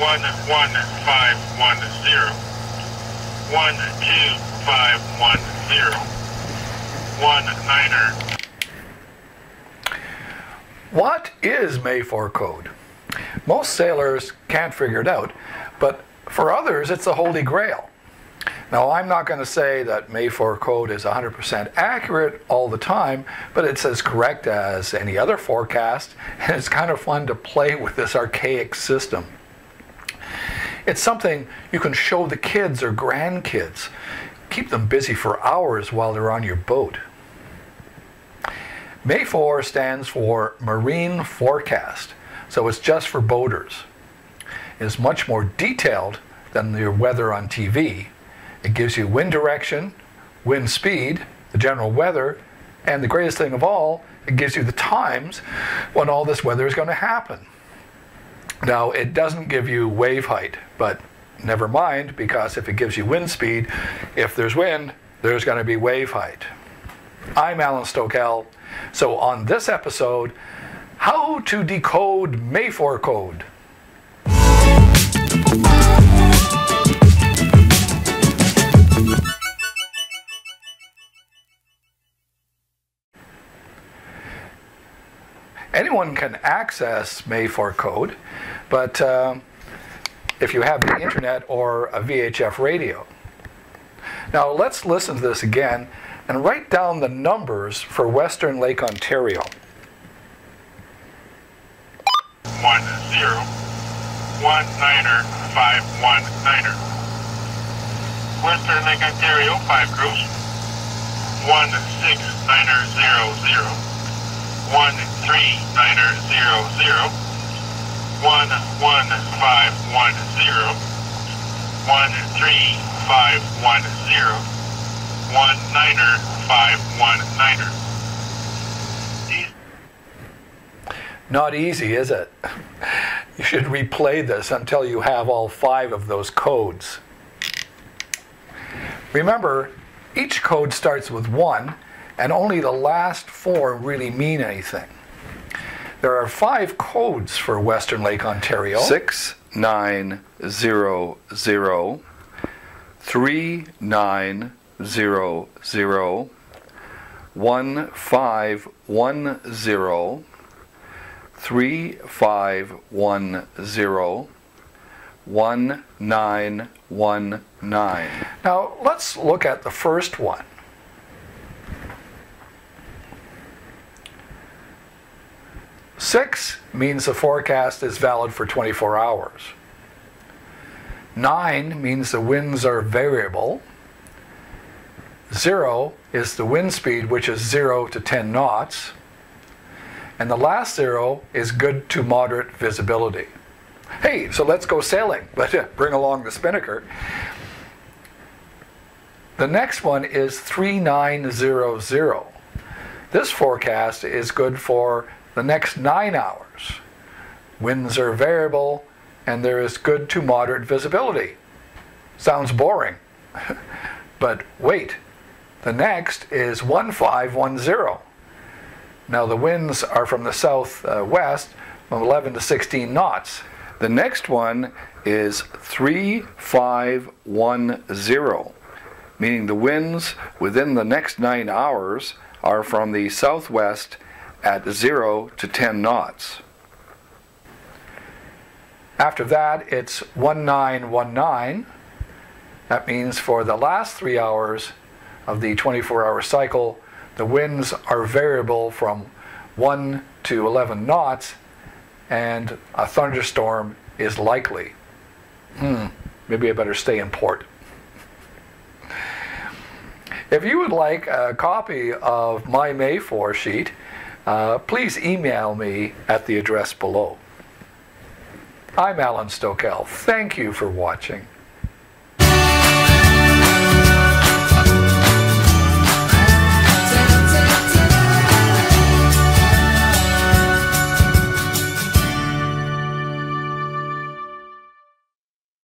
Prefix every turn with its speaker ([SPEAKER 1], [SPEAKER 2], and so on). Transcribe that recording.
[SPEAKER 1] one one five one zero. One two five one zero. One niner.
[SPEAKER 2] What is MAFOR code? Most sailors can't figure it out, but for others, it's the holy grail. Now, I'm not going to say that MAFOR code is 100% accurate all the time, but it's as correct as any other forecast, and it's kind of fun to play with this archaic system. It's something you can show the kids or grandkids, keep them busy for hours while they're on your boat. MAFOR stands for Marine Forecast, so it's just for boaters. It is much more detailed than your weather on TV. It gives you wind direction, wind speed, the general weather, and the greatest thing of all, it gives you the times when all this weather is going to happen. Now, it doesn't give you wave height, but never mind, because if it gives you wind speed, if there's wind, there's going to be wave height. I'm Alan Stokel. So, on this episode, how to decode MAFOR code. Anyone can access MAFOR code, but uh, if you have the internet or a VHF radio. Now let's listen to this again and write down the numbers for Western Lake Ontario.
[SPEAKER 1] One zero. One niner five one niner. Western Lake Ontario five crews. One six niner zero zero. One three niner zero zero. One one five one zero. One three five one zero. One niner five one niner. These
[SPEAKER 2] Not easy, is it? You should replay this until you have all five of those codes. Remember, each code starts with one, and only the last four really mean anything. There are five codes for Western Lake Ontario.
[SPEAKER 3] Six nine zero zero three nine zero zero one five one zero three five one zero one nine one nine.
[SPEAKER 2] Now, let's look at the first one. Six means the forecast is valid for 24 hours. Nine means the winds are variable. Zero is the wind speed, which is zero to 10 knots. And the last zero is good to moderate visibility. Hey, so let's go sailing, but uh, bring along the spinnaker. The next one is 3900. This forecast is good for the next nine hours. Winds are variable and there is good to moderate visibility. Sounds boring. but wait, the next is 1510. Now the winds are from the southwest from 11 to 16 knots.
[SPEAKER 3] The next one is 3510, meaning the winds within the next nine hours are from the southwest at 0 to 10 knots.
[SPEAKER 2] After that, it's 1919. That means for the last three hours of the 24 hour cycle, the winds are variable from 1 to 11 knots, and a thunderstorm is likely. Hmm, maybe I better stay in port. If you would like a copy of my MAFOR sheet, uh, please email me at the address below. I'm Alan Stokel. Thank you for watching.